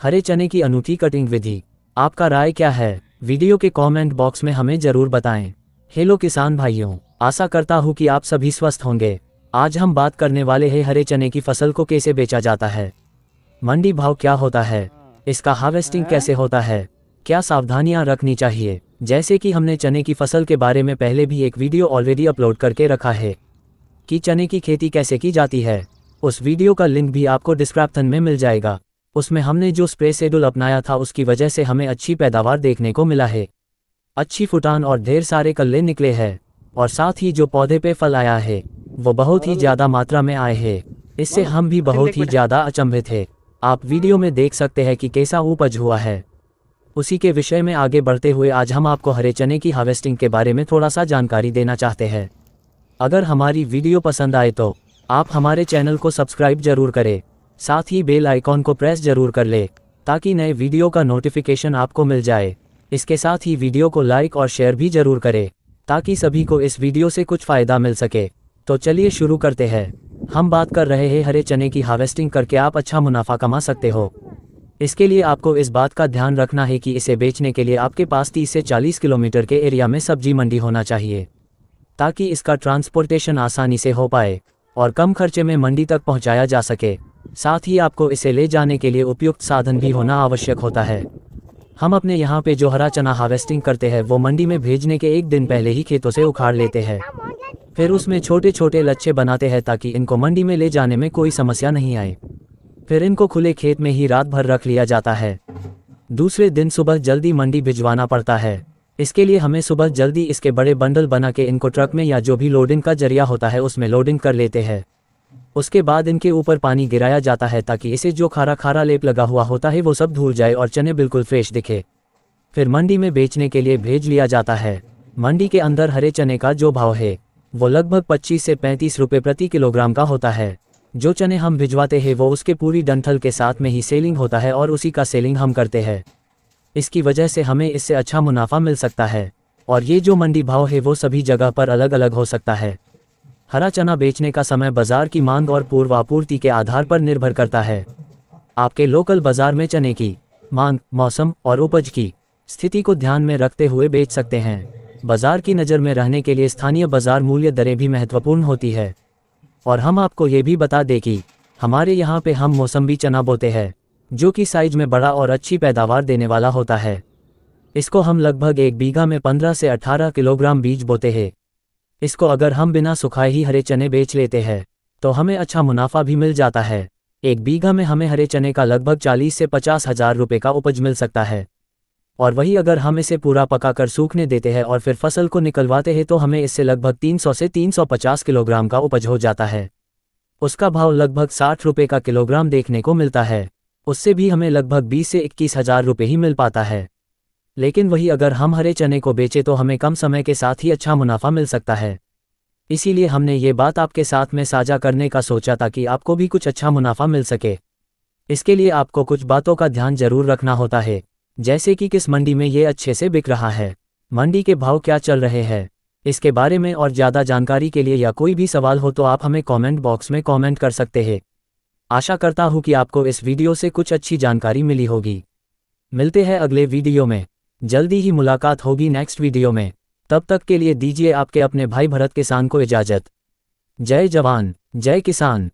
हरे चने की अनूठी कटिंग विधि। आपका राय क्या है? वीडियो के कमेंट बॉक्स में हमें ज़रूर बताएँ। हेलो किसान भाइयों आशा करता हूँ कि आप सभी स्वस्थ होंगे। आज हम बात करने वाले हैं हरे चने की फ़सल को कैसे बेचा जाता है। मंडी भाव क्या होता है? इसका हार्वेस्टिंग कैसे होता है? क्या सावधानियाँ रखनी चाहिए? जैसे कि हमने चने की फ़सल के बारे में पहले भी एक वीडियो ऑलरेडी अपलोड करके रखा है। कि चने की खेती कैसे की जाती है? उस वीडियो का लिंक भी आपको डिस्क्रिप्शन में मिल जाएगा। उसमें हमने जो स्प्रे शेड्यूल अपनाया था उसकी वजह से हमें अच्छी पैदावार देखने को मिला है। अच्छी फुटान और ढेर सारे कल्ले निकले हैं, और साथ ही जो पौधे पे फल आया है, वो बहुत ही ज़्यादा मात्रा में आए हैं। इससे हम भी बहुत ही ज़्यादा अचंभित है। आप वीडियो में देख सकते हैं कि कैसा उपज हुआ है। उसी के विषय में आगे बढ़ते हुए आज हम आपको हरे चने की हार्वेस्टिंग के बारे में थोड़ा सा जानकारी देना चाहते हैं। अगर हमारी वीडियो पसंद आए तो आप हमारे चैनल को सब्सक्राइब ज़रूर करें। साथ ही बेल आइकॉन को प्रेस ज़रूर कर ले, ताकि नए वीडियो का नोटिफिकेशन आपको मिल जाए। इसके साथ ही वीडियो को लाइक और शेयर भी ज़रूर करें, ताकि सभी को इस वीडियो से कुछ फ़ायदा मिल सके। तो चलिए शुरू करते हैं। हम बात कर रहे हैं हरे चने की हार्वेस्टिंग करके आप अच्छा मुनाफा कमा सकते हो। इसके लिए आपको इस बात का ध्यान रखना है कि इसे बेचने के लिए आपके पास 30 से 40 किलोमीटर के एरिया में सब्ज़ी मंडी होना चाहिए, ताकि इसका ट्रांसपोर्टेशन आसानी से हो पाए और कम खर्चे में मंडी तक पहुँचाया जा सके। साथ ही आपको इसे ले जाने के लिए उपयुक्त साधन भी होना आवश्यक होता है। हम अपने यहाँ पे जो हरा चना हार्वेस्टिंग करते हैं, वो मंडी में भेजने के एक दिन पहले ही खेतों से उखाड़ लेते हैं। फिर उसमें छोटे छोटे लच्छे बनाते हैं ताकि इनको मंडी में ले जाने में कोई समस्या नहीं आए। फिर इनको खुले खेत में ही रात भर रख लिया जाता है। दूसरे दिन सुबह जल्दी मंडी भिजवाना पड़ता है। इसके लिए हमें सुबह जल्दी इसके बड़े बंडल बना के इनको ट्रक में या जो भी लोडिंग का ज़रिया होता है, उसमें लोडिंग कर लेते हैं। उसके बाद इनके ऊपर पानी गिराया जाता है ताकि इसे जो खारा खारा लेप लगा हुआ होता है वो सब धूल जाए और चने बिल्कुल फ्रेश दिखे। फिर मंडी में बेचने के लिए भेज लिया जाता है। मंडी के अंदर हरे चने का जो भाव है, वो लगभग 25 से 35 रुपए प्रति किलोग्राम का होता है। जो चने हम भिजवाते हैं, वो उसके पूरी डंठल के साथ में ही सेलिंग होता है और उसी का सेलिंग हम करते हैं। इसकी वजह से हमें इससे अच्छा मुनाफा मिल सकता है। और ये जो मंडी भाव है, वो सभी जगह पर अलग अलग हो सकता है। हरा चना बेचने का समय बाज़ार की मांग और पूर्वापूर्ति के आधार पर निर्भर करता है। आपके लोकल बाज़ार में चने की मांग, मौसम और उपज की स्थिति को ध्यान में रखते हुए बेच सकते हैं। बाज़ार की नज़र में रहने के लिए स्थानीय बाज़ार मूल्य दरें भी महत्वपूर्ण होती है। और हम आपको ये भी बता दें कि हमारे यहाँ पे हम मौसम्बी चना बोते हैं, जो कि साइज़ में बड़ा और अच्छी पैदावार देने वाला होता है। इसको हम लगभग एक बीघा में 15 से 18 किलोग्राम बीज बोते हैं। इसको अगर हम बिना सुखाए ही हरे चने बेच लेते हैं तो हमें अच्छा मुनाफा भी मिल जाता है। एक बीघा में हमें हरे चने का लगभग चालीस से पचास हज़ार रुपये का उपज मिल सकता है। और वही अगर हम इसे पूरा पकाकर सूखने देते हैं और फिर फ़सल को निकलवाते हैं तो हमें इससे लगभग 300 से 350 किलोग्राम का उपज हो जाता है। उसका भाव लगभग साठ रुपये का किलोग्राम देखने को मिलता है। उससे भी हमें लगभग बीस से इक्कीस हज़ार रुपये ही मिल पाता है। लेकिन वही अगर हम हरे चने को बेचे तो हमें कम समय के साथ ही अच्छा मुनाफा मिल सकता है। इसीलिए हमने ये बात आपके साथ में साझा करने का सोचा ताकि आपको भी कुछ अच्छा मुनाफा मिल सके। इसके लिए आपको कुछ बातों का ध्यान ज़रूर रखना होता है, जैसे कि किस मंडी में ये अच्छे से बिक रहा है, मंडी के भाव क्या चल रहे हैं, इसके बारे में और ज़्यादा जानकारी के लिए या कोई भी सवाल हो तो आप हमें कमेंट बॉक्स में कमेंट कर सकते हैं। आशा करता हूँ कि आपको इस वीडियो से कुछ अच्छी जानकारी मिली होगी। मिलते हैं अगले वीडियो में। जल्दी ही मुलाकात होगी नेक्स्ट वीडियो में। तब तक के लिए दीजिए आपके अपने भाई भरत किसान को इजाज़त। जय जवान, जय किसान।